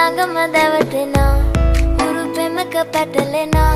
ළඟම දැවටෙනා. උරු පෙමක පැටලෙනා.